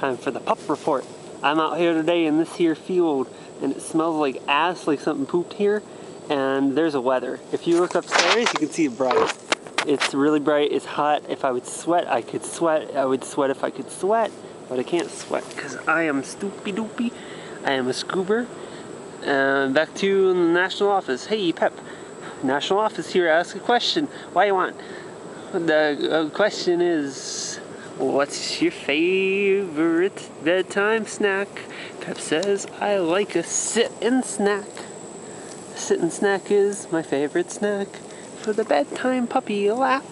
Time for the pup report. I'm out here today in this here field and it smells like ass, like something pooped here. And there's a weather. If you look upstairs, you can see it bright. It's really bright, it's hot. If I would sweat, I could sweat. I would sweat if I could sweat, but I can't sweat because I am stoopy doopy. I am a scuba. And back to the national office. Hey, Pep. National office here, ask a question. Why you want? The uh, question is, what's your favorite bedtime snack? Pep says, I like a sit-and snack. Sit-and snack is my favorite snack for the bedtime puppy lap.